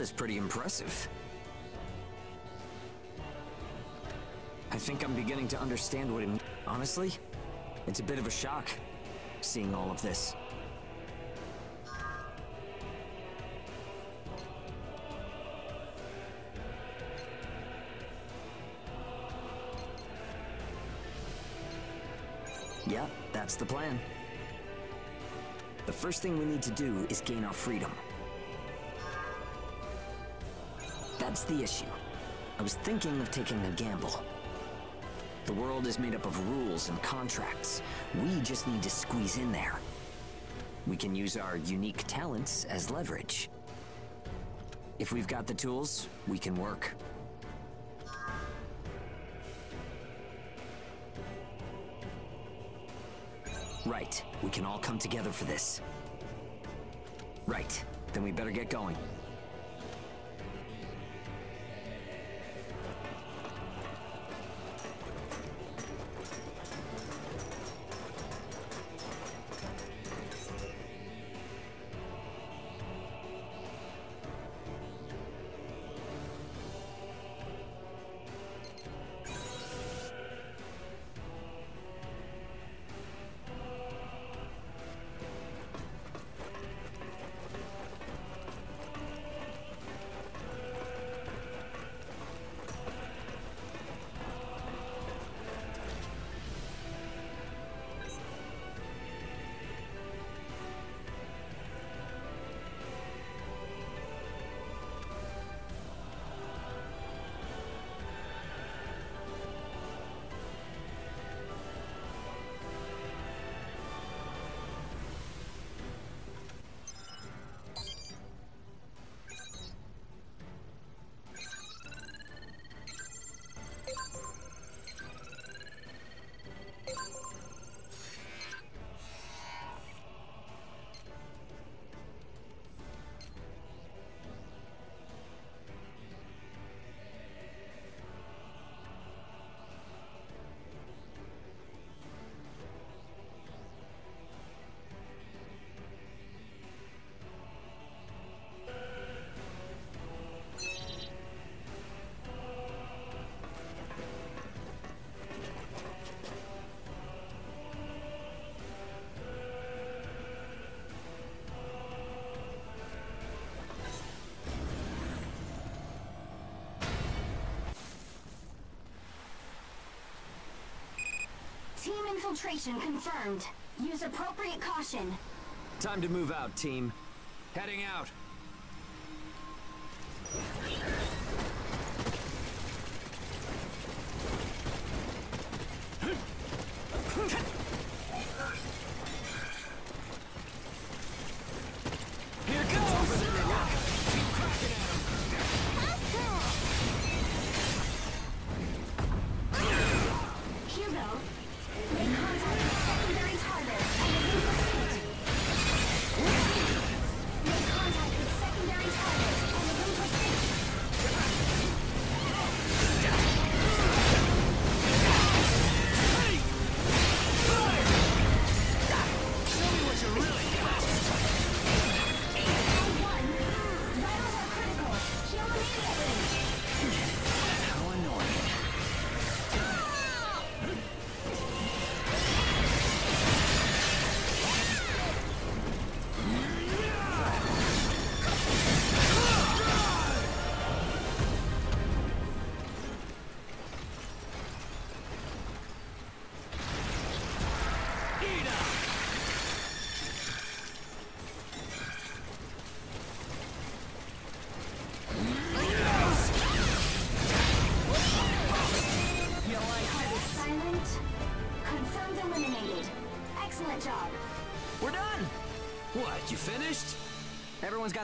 is pretty impressive. I think I'm beginning to understand what it means. Honestly, it's a bit of a shock, seeing all of this. Yeah, that's the plan. The first thing we need to do is gain our freedom. That's the issue. I was thinking of taking a gamble. The world is made up of rules and contracts. We just need to squeeze in there. We can use our unique talents as leverage. If we've got the tools, we can work. Right, we can all come together for this. Right, then we better get going. Infiltration confirmed. Use appropriate caution. Time to move out, team. Heading out.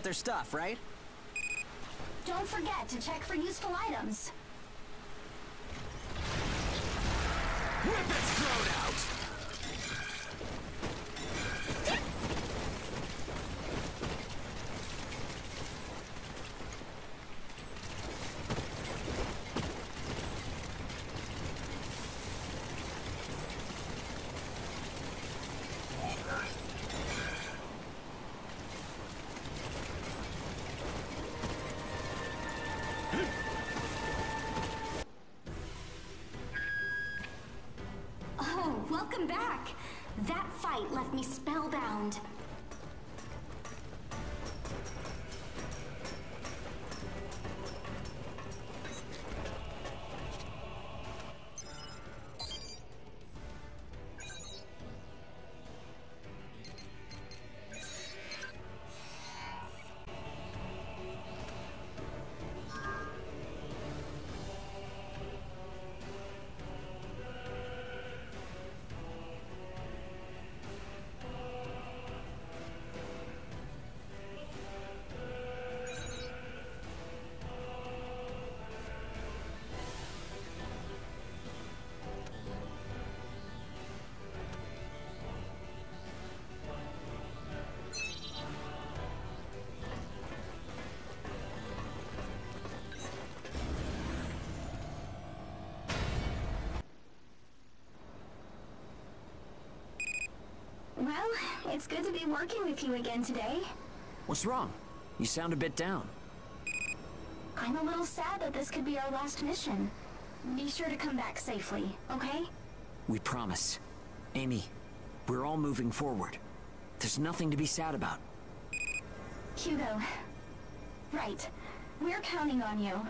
Their stuff, right? Don't forget to check for useful items. Welcome back. That fight left me spellbound. It's good to be working with you again today. What's wrong? You sound a bit down. I'm a little sad that this could be our last mission. Be sure to come back safely, okay? We promise. Amy, we're all moving forward. There's nothing to be sad about. Hugo. Right. We're counting on you.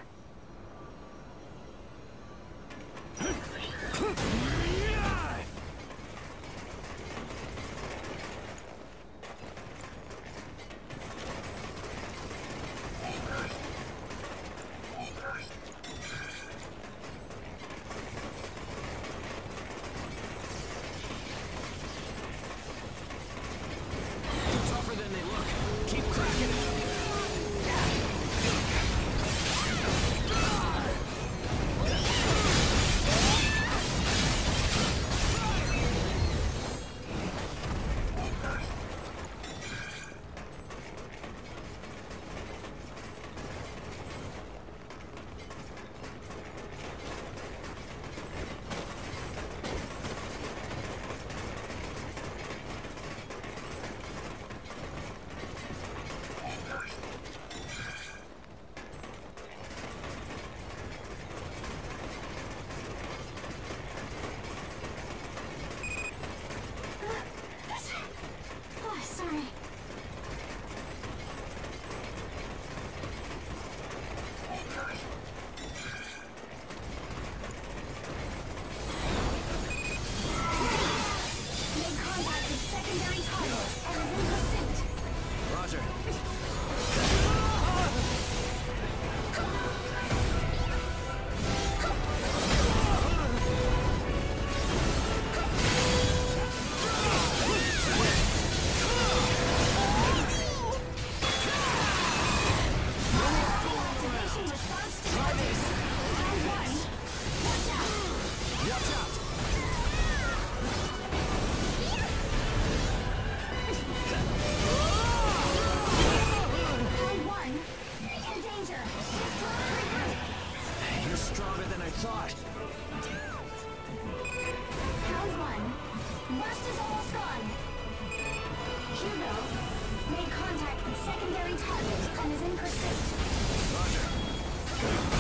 Roger. Shadows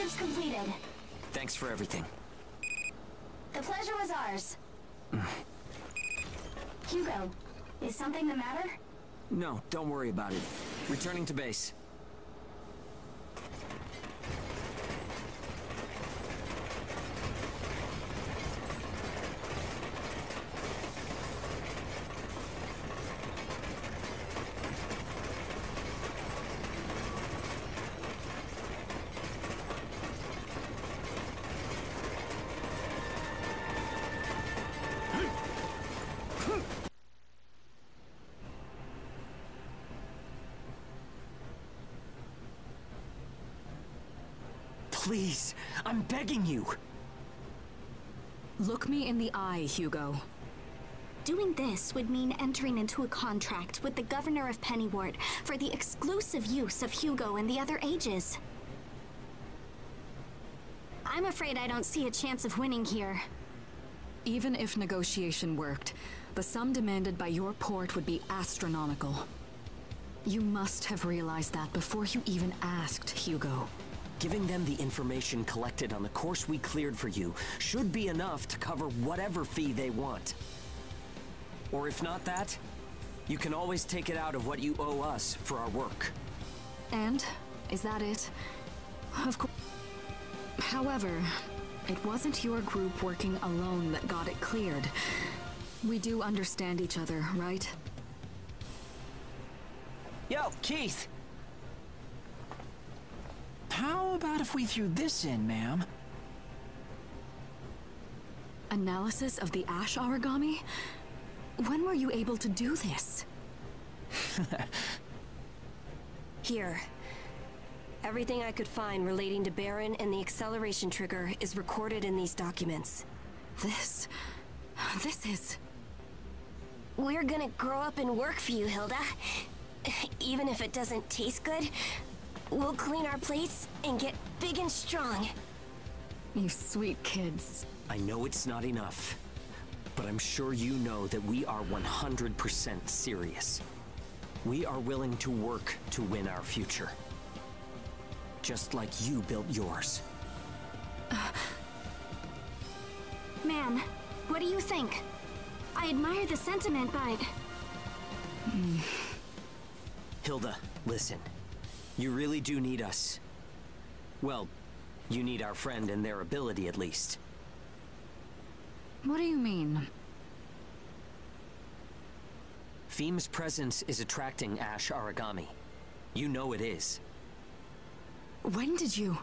Objectives completed. Thanks for everything. The pleasure was ours. Hugo, is something the matter? No, don't worry about it. Returning to base. Please, I'm begging you. Look me in the eye, Hugo. Doing this would mean entering into a contract with the governor of Pennywort for the exclusive use of Hugo and the other AGEs. I'm afraid I don't see a chance of winning here. Even if negotiation worked, the sum demanded by your port would be astronomical. You must have realized that before you even asked, Hugo. Giving them the information collected on the course we cleared for you should be enough to cover whatever fee they want. Or if not that, you can always take it out of what you owe us for our work. And? Is that it? Of course. However, it wasn't your group working alone that got it cleared. We do understand each other, right? Yo, Keith! How about if we threw this in, ma'am? Analysis of the ash Aragami? When were you able to do this? Here. Everything I could find relating to Baran and the acceleration trigger is recorded in these documents. This... This is... We're gonna grow up and work for you, Hilda. Even if it doesn't taste good, we'll clean our plates and get big and strong. You sweet kids. I know it's not enough, but I'm sure you know that we are 100% serious. We are willing to work to win our future. Just like you built yours. Man, what do you think? I admire the sentiment, but... Hilda, listen. You really do need us. Well, you need our friend and their ability at least. What do you mean? Phim's presence is attracting Ash Aragami. You know it is. When did you...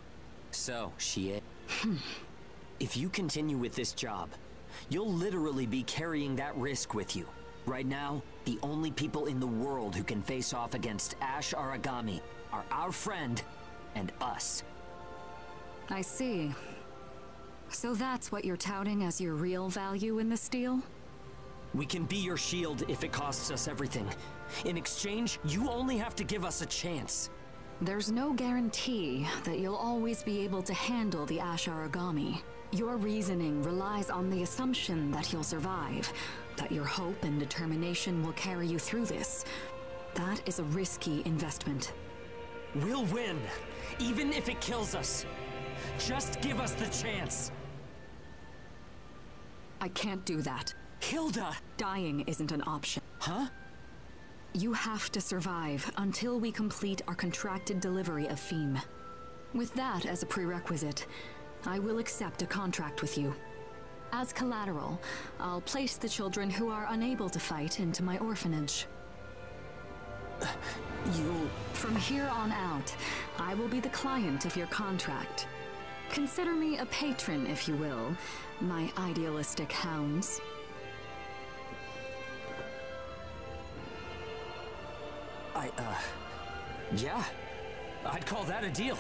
So, she is. Hmm. if you continue with this job, you'll literally be carrying that risk with you. Right now, the only people in the world who can face off against Ash Aragami are our friend and us. I see. So that's what you're touting as your real value in this deal? We can be your shield if it costs us everything. In exchange, you only have to give us a chance. There's no guarantee that you'll always be able to handle the Ash Aragami. Your reasoning relies on the assumption that you'll survive, that your hope and determination will carry you through this. That is a risky investment. We'll win, even if it kills us. Just give us the chance. I can't do that. Hilda! Dying isn't an option. Huh? You have to survive until we complete our contracted delivery of Phim. With that as a prerequisite, I will accept a contract with you. As collateral, I'll place the children who are unable to fight into my orphanage. You... From here on out, I will be the client of your contract. Consider me a patron, if you will, my idealistic hounds. I, uh... Yeah. I'd call that a deal.